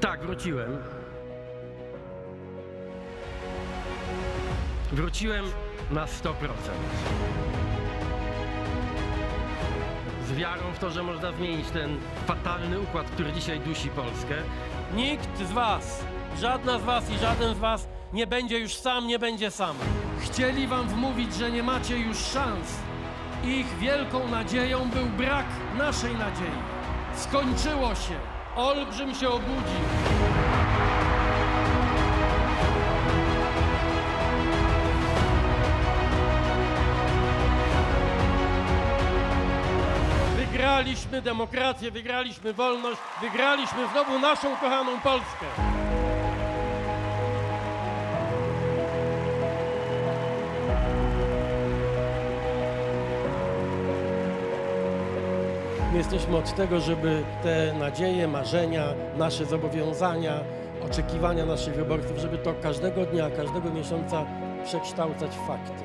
Tak, wróciłem. Wróciłem na 100%. Z wiarą w to, że można zmienić ten fatalny układ, który dzisiaj dusi Polskę. Nikt z was, żadna z was i żaden z was nie będzie już sam, nie będzie sam. Chcieli wam wmówić, że nie macie już szans. Ich wielką nadzieją był brak naszej nadziei. Skończyło się. Olbrzym się obudził. Wygraliśmy demokrację, wygraliśmy wolność, wygraliśmy znowu naszą kochaną Polskę. My jesteśmy od tego, żeby te nadzieje, marzenia, nasze zobowiązania, oczekiwania naszych wyborców, żeby to każdego dnia, każdego miesiąca przekształcać w fakty.